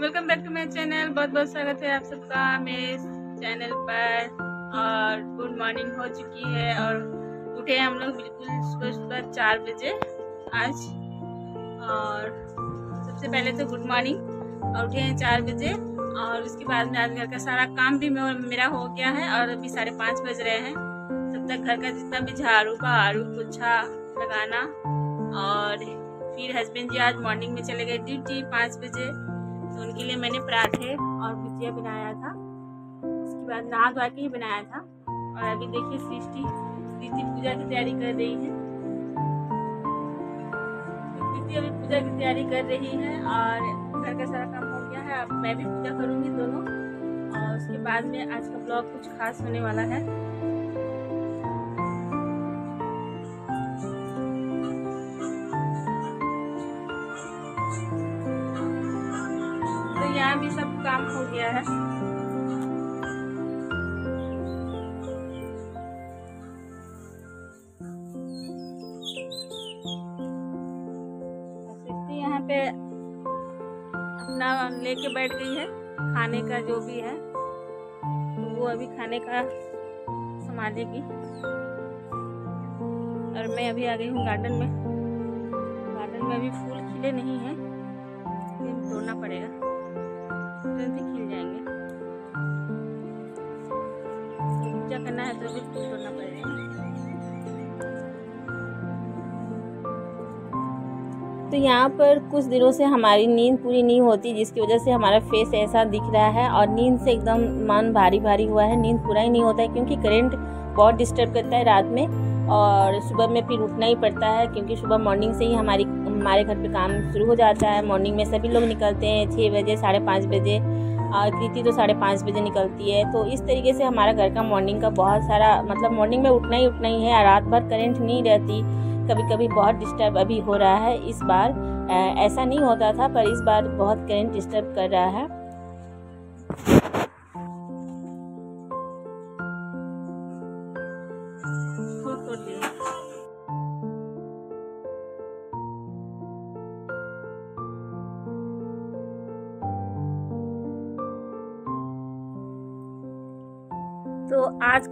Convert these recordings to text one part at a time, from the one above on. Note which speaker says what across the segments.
Speaker 1: Welcome back to my channel बहुत बहुत स्वागत है आप सबका मेरे चैनल पर। और गुड मॉर्निंग हो चुकी है और उठे हैं हम लोग बिल्कुल सुबह सुबह चार बजे आज। और सबसे पहले तो गुड मॉर्निंग और उठे हैं चार बजे। और उसके बाद में आज घर का सारा काम भी मेरा हो गया है और अभी साढ़े पाँच बज रहे हैं। तब तक घर का जितना भी झाड़ू बहारू, पोछा लगाना। और फिर हस्बैंड जी आज मॉर्निंग में चले गए ड्यूटी पाँच बजे। तो उनके लिए मैंने पराठे और भुजिया बनाया था। उसके बाद नहा धोआ के ही बनाया था। और अभी देखिए सृष्टि सृष्टि पूजा की तैयारी कर रही है। सृष्टि अभी पूजा की तैयारी कर रही है और घर का सारा काम हो गया है। अब मैं भी पूजा करूँगी दोनों। और उसके बाद में आज का ब्लॉग कुछ खास होने वाला है। गया है। यहाँ पे अपना लेके बैठ गई है, खाने का जो भी है तो वो अभी खाने का संभालेगी। और मैं अभी आ गई हूँ गार्डन में। गार्डन में अभी फूल खिले नहीं हैं तोड़ना पड़ेगा। करना है तो भी छोड़ना पड़ेगा तो यहाँ पर कुछ दिनों से हमारी नींद पूरी नहीं होती, जिसकी वजह से हमारा फेस ऐसा दिख रहा है और नींद से एकदम मन भारी भारी हुआ है। नींद पूरा ही नहीं होता है क्योंकि करंट बहुत डिस्टर्ब करता है रात में और सुबह में फिर उठना ही पड़ता है क्योंकि सुबह मॉर्निंग से ही हमारी, हमारे घर पे काम शुरू हो जाता है। मॉर्निंग में सभी लोग निकलते हैं छः बजे, साढ़े पाँच बजे। कृति तो साढ़े पाँच बजे निकलती है। तो इस तरीके से हमारा घर का मॉर्निंग का बहुत सारा मतलब मॉर्निंग में उठना ही उठना ही है, रात भर करेंट नहीं रहती। कभी कभी बहुत डिस्टर्ब अभी हो रहा है इस बार। ऐसा नहीं होता था, पर इस बार बहुत करेंट डिस्टर्ब कर रहा है।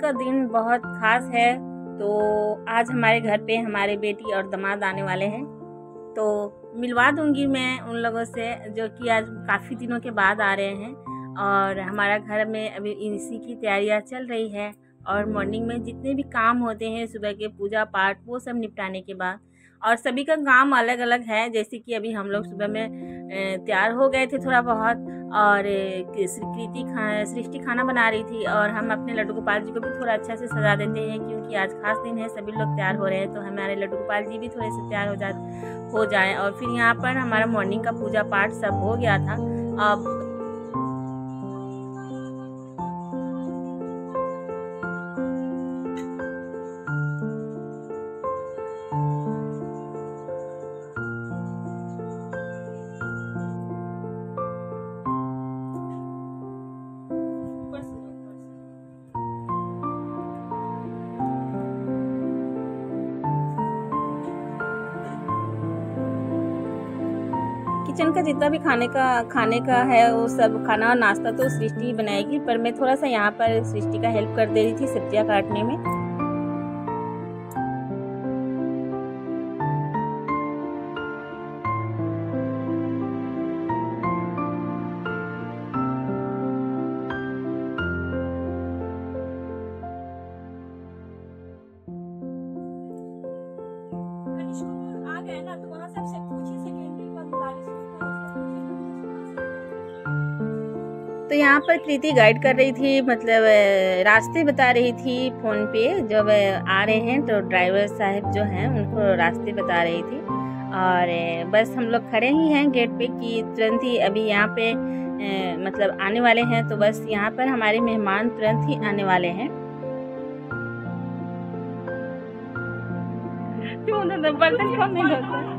Speaker 1: का दिन बहुत ख़ास है। तो आज हमारे घर पे हमारे बेटी और दामाद आने वाले हैं। तो मिलवा दूँगी मैं उन लोगों से जो कि आज काफ़ी दिनों के बाद आ रहे हैं। और हमारा घर में अभी इसी की तैयारियाँ चल रही है। और मॉर्निंग में जितने भी काम होते हैं, सुबह के पूजा पाठ, वो सब निपटाने के बाद। और सभी का काम अलग अलग है, जैसे कि अभी हम लोग सुबह में तैयार हो गए थे थोड़ा बहुत। और कृति खा, सृष्टि खाना बना रही थी और हम अपने लड्डू गोपाल जी को भी थोड़ा अच्छा से सजा देते हैं क्योंकि आज खास दिन है, सभी लोग तैयार हो रहे हैं तो हमारे लड्डू गोपाल जी भी थोड़े से तैयार हो जा, हो जाए। और फिर यहाँ पर हमारा मॉर्निंग का पूजा पाठ सब हो गया था। अब किचन का जितना भी खाने का खाने का है, वो सब खाना नाश्ता तो सृष्टि बनाएगी, पर मैं थोड़ा सा यहाँ पर सृष्टि का हेल्प कर दे रही थी सब्ज़ियाँ काटने में। यहाँ पर कृति गाइड कर रही थी मतलब रास्ते बता रही थी फ़ोन पे, जब आ रहे हैं तो ड्राइवर साहब जो हैं, उनको रास्ते बता रही थी। और बस हम लोग खड़े ही हैं गेट पे कि तुरंत ही अभी यहाँ पे मतलब आने वाले हैं तो बस यहाँ पर हमारे मेहमान तुरंत ही आने वाले हैं। बर्तन कम नहीं होता।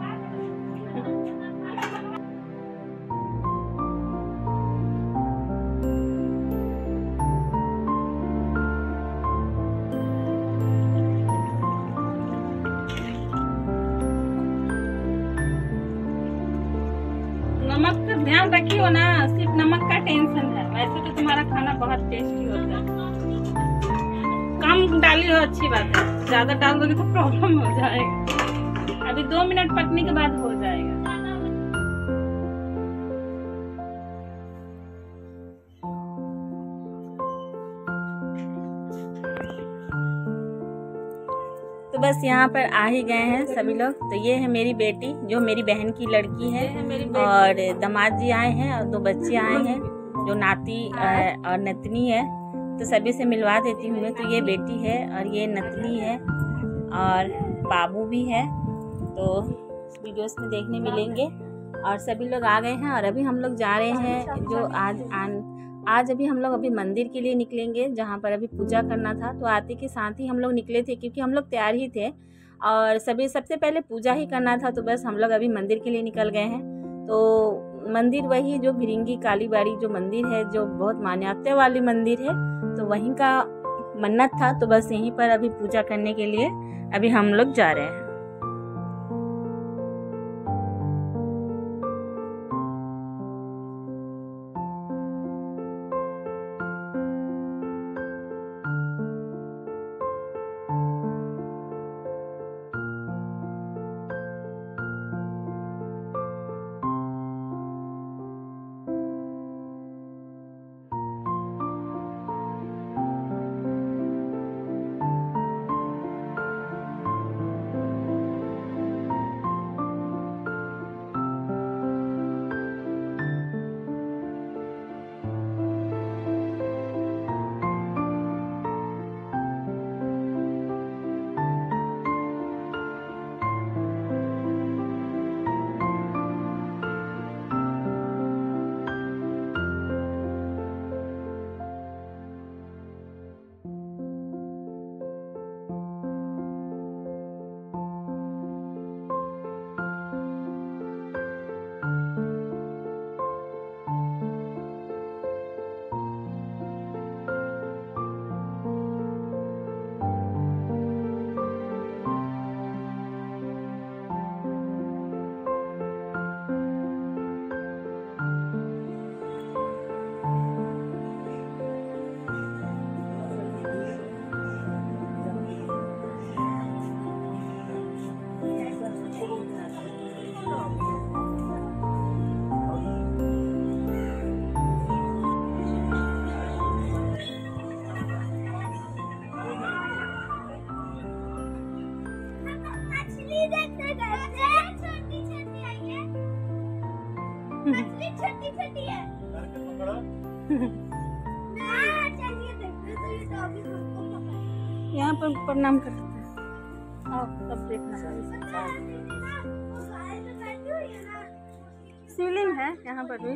Speaker 2: ज़्यादा डाल दोगे तो प्रॉब्लम हो जाएगा। अभी दो मिनट पकने के बाद हो जाएगा।
Speaker 1: तो बस यहाँ पर आ ही गए हैं सभी लोग। तो ये है मेरी बेटी जो मेरी बहन की लड़की है। और दामाद जी आए हैं और दो बच्चे आए हैं जो नाती और नतनी है। तो सभी से मिलवा देती हूँ मैं। तो ये बेटी है और ये नतनी है और बाबू भी है। तो वीडियोस में देखने मिलेंगे। और सभी लोग आ गए हैं और अभी हम लोग जा रहे हैं जो आज आन, आज अभी हम लोग अभी मंदिर के लिए निकलेंगे, जहाँ पर अभी पूजा करना था। तो आते के साथ ही हम लोग निकले थे क्योंकि हम लोग तैयार ही थे। और सभी, सबसे पहले पूजा ही करना था तो बस हम लोग अभी मंदिर के लिए निकल गए हैं। तो मंदिर वही जो भिरिंगी कालीबाड़ी जो मंदिर है, जो बहुत मान्यता वाली मंदिर है तो वहीं का मन्नत था तो बस यहीं पर अभी पूजा करने के लिए अभी हम लोग जा रहे हैं।
Speaker 2: यहाँ पर प्रणाम कर सकते हैं। शिवलिंग है यहाँ पर भी।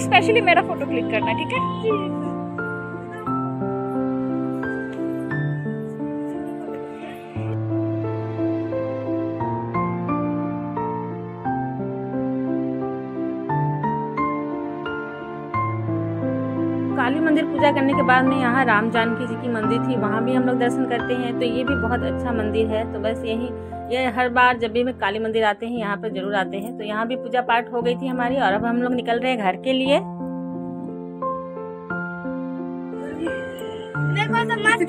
Speaker 3: स्पेशली मेरा फ़ोटो क्लिक करना ठीक है?
Speaker 1: मंदिर पूजा करने के बाद में यहाँ राम जानकी जी की मंदिर थी वहाँ भी हम लोग दर्शन करते हैं। तो ये भी बहुत अच्छा मंदिर है। तो बस यही ये हर बार जब भी हम काली मंदिर आते हैं यहाँ पर ज़रूर आते हैं। तो यहाँ भी पूजा पाठ हो गई थी हमारी और अब हम लोग निकल रहे हैं घर के लिए।
Speaker 4: देखो तो मत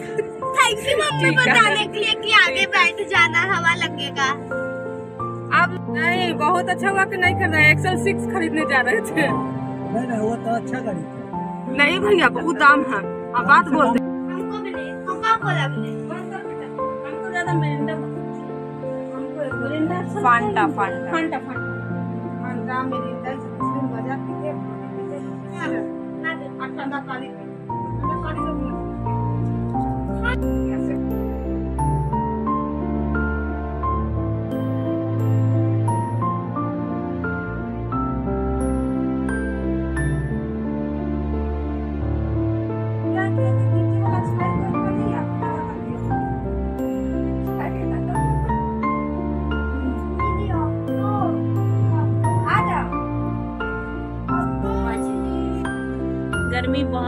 Speaker 4: थैंक यू मम्मी बताने के लिए कि आगे बैठ जाना हवा लगेगा।
Speaker 2: अब नहीं बहुत अच्छा हुआ कि नहीं खरीदा एक्सल सिक्स खरीदने जा रहे थे।
Speaker 5: नहीं नहीं वो तो अच्छा गाड़ी था
Speaker 2: नहीं भैया बहुत दाम है। आप बात बोल दे।
Speaker 4: हमको भी नहीं कोका कोला भी नहीं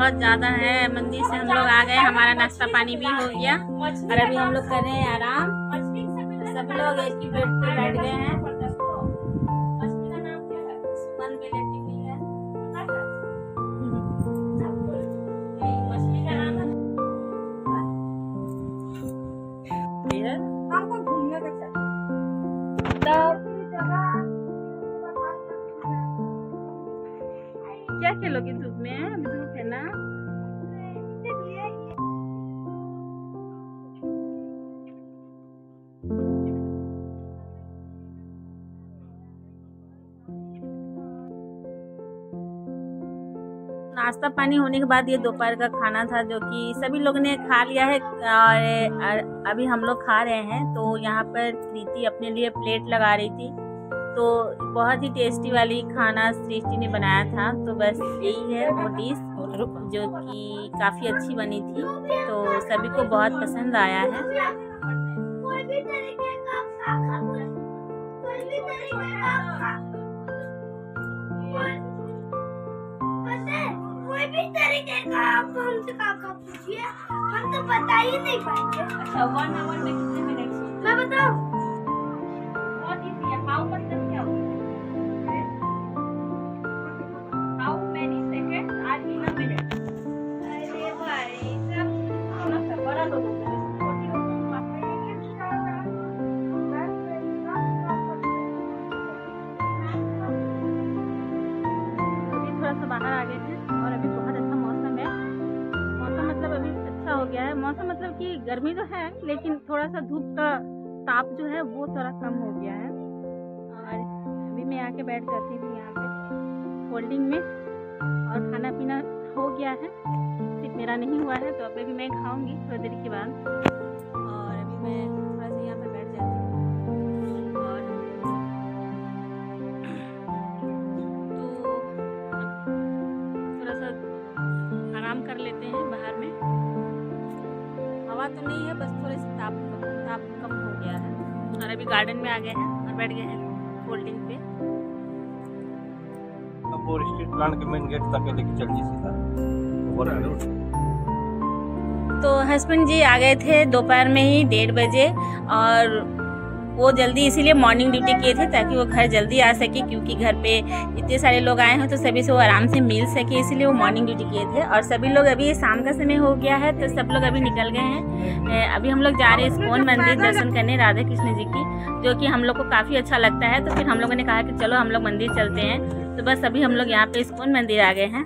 Speaker 1: बहुत ज़्यादा है। मंदिर से हम लोग आ गए। हमारा नाश्ता पानी भी हो गया। और अभी हम लोग कर रहे हैं आराम। सब लोग एक ही बेड पे बैठ गए हैं। क्या खेलोगी धूप में? ना? नाश्ता पानी होने के बाद ये दोपहर का खाना था जो कि सभी लोगों ने खा लिया है और और अभी हम लोग खा रहे हैं। तो यहाँ पर प्रीति अपने लिए प्लेट लगा रही थी। तो बहुत ही टेस्टी वाली खाना सृष्टि ने बनाया था। तो बस यही है वो डिश जो कि काफ़ी अच्छी बनी थी तो सभी को बहुत पसंद आया है।
Speaker 4: कोई भी तरीके का खा कोई भी तरीके का खा कोई- पता कोई भी तरीके का आप हमसे काका पूछिए हम तो बता ही नहीं पाएँगे
Speaker 1: अच्छा वन आवर में कितने मिनट
Speaker 4: मैं बताऊँ?
Speaker 1: गर्मी तो है, लेकिन थोड़ा सा धूप का ताप जो है वो थोड़ा कम हो गया है। और अभी मैं आके बैठ जाती थी यहाँ पे फोल्डिंग में, और खाना पीना हो गया है। सिर्फ़ मेरा नहीं हुआ है तो अभी भी मैं खाऊँगी थोड़ी देर के बाद। गार्डन में आ गए हैं और बैठ गए हैं फोल्डिंग पे।
Speaker 5: अब वो स्ट्रीट प्लांट के मेन गेट तक लेके चल जी सीधा ऊपर की रोड
Speaker 1: तो हस्बैंड जी आ गए थे दोपहर में ही डेढ़ बजे और वो जल्दी इसीलिए मॉर्निंग ड्यूटी किए थे ताकि वो घर जल्दी आ सके, क्योंकि घर पे इतने सारे लोग आए हैं तो सभी से वो आराम से मिल सके, इसीलिए वो मॉर्निंग ड्यूटी किए थे। और सभी लोग अभी शाम का समय हो गया है तो सब लोग अभी निकल गए हैं। अभी हम लोग जा रहे हैं इस्कॉन मंदिर दर्शन करने राधा कृष्ण जी की, जो कि हम लोग को काफ़ी अच्छा लगता है। तो फिर हम लोगों ने कहा कि चलो हम लोग मंदिर चलते हैं। तो बस अभी हम लोग यहाँ पे इस्कॉन मंदिर आ गए हैं।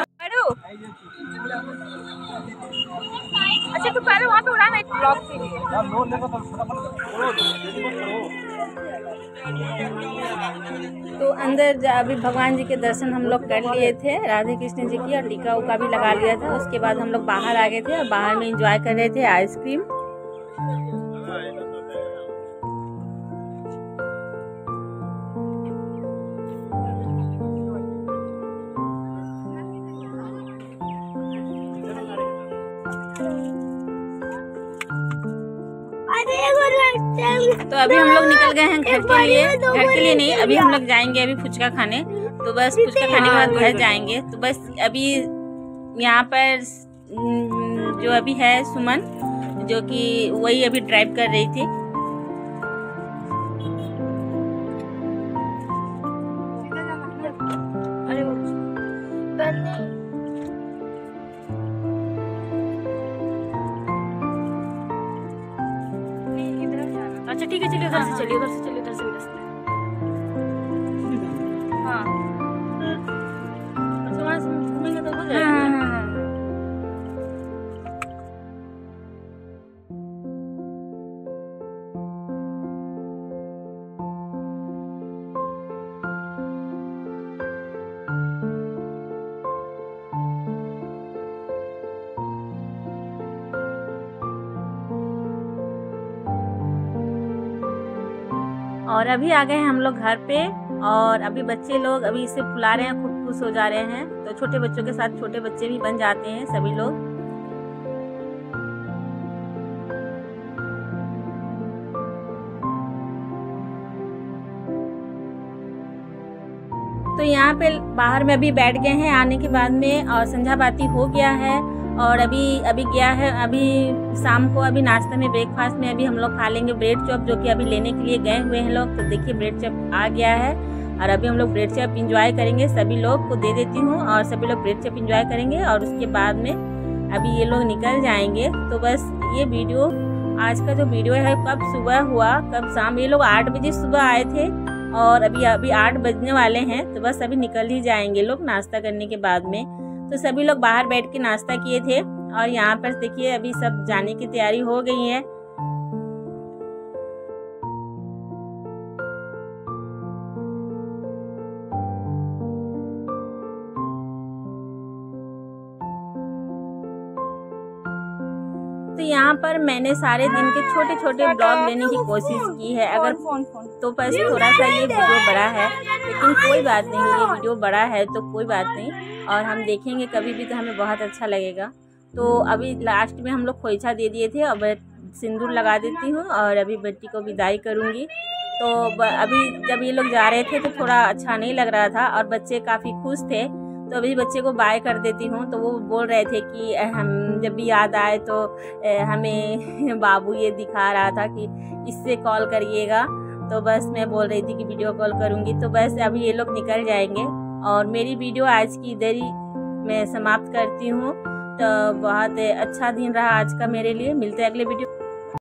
Speaker 3: तो
Speaker 5: तो
Speaker 1: अंदर अभी भगवान जी के दर्शन हम लोग कर लिए थे राधे कृष्ण जी की और टीका उका भी लगा लिया था। उसके बाद हम लोग बाहर आ गए थे और बाहर में इंजॉय कर रहे थे आइसक्रीम अभी हम लोग निकल गए हैं घर के लिए। घर के लिए नहीं अभी हम लोग जाएँगे अभी फुचका खाने। तो बस फुचका खाने के बाद घर जाएँगे। तो बस अभी यहाँ पर जो अभी है सुमन जो कि वही अभी ड्राइव कर रही थी। और अभी आ गए हैं हम लोग घर पे और अभी बच्चे लोग अभी इसे फुला रहे हैं, खूब खुश हो जा रहे हैं। तो छोटे बच्चों के साथ छोटे बच्चे भी बन जाते हैं सभी लोग। तो यहाँ पे बाहर में अभी बैठ गए हैं, आने के बाद में और संध्या बाती हो गया है। और अभी अभी गया है, अभी शाम को अभी नाश्ते में ब्रेकफास्ट में अभी हम लोग खा लेंगे ब्रेड चॉप जो कि अभी लेने के लिए गए हुए हैं लोग। तो देखिए ब्रेड चॉप आ गया है और अभी हम लोग ब्रेड चॉप इंजॉय करेंगे, सभी लोग को दे देती हूँ और सभी लोग ब्रेड चॉप इंजॉय करेंगे और उसके बाद में अभी ये लोग निकल जाएँगे। तो बस ये वीडियो, आज का जो वीडियो है, कब सुबह हुआ, कब शाम, ये लोग आठ बजे सुबह आए थे और अभी अभी आठ बजने वाले हैं। तो बस अभी निकल ही जाएँगे लोग नाश्ता करने के बाद में। तो सभी लोग बाहर बैठ के नाश्ता किए थे और यहाँ पर देखिए अभी सब जाने की तैयारी हो गई है। यहाँ पर मैंने सारे दिन के छोटे छोटे ब्लॉग लेने की कोशिश की है। अगर तो बस थोड़ा सा ये वीडियो बड़ा है लेकिन कोई बात नहीं ये वीडियो बड़ा है तो कोई बात नहीं और हम देखेंगे कभी भी तो हमें बहुत अच्छा लगेगा। तो अभी लास्ट में हम लोग खोइछा दे दिए थे अब सिंदूर लगा देती हूँ और अभी बेटी को विदाई करूँगी। तो अभी जब ये लोग जा रहे थे तो थोड़ा अच्छा नहीं लग रहा था और बच्चे काफ़ी खुश थे तो अभी बच्चे को बाय कर देती हूँ। तो वो बोल रहे थे कि हम जब भी याद आए तो हमें बाबू ये दिखा रहा था कि इससे कॉल करिएगा। तो बस मैं बोल रही थी कि वीडियो कॉल करूँगी। तो बस अभी ये लोग निकल जाएँगे। और मेरी वीडियो आज की इधर ही मैं समाप्त करती हूँ। तो बहुत अच्छा दिन रहा आज का मेरे लिए। मिलते हैं अगले वीडियो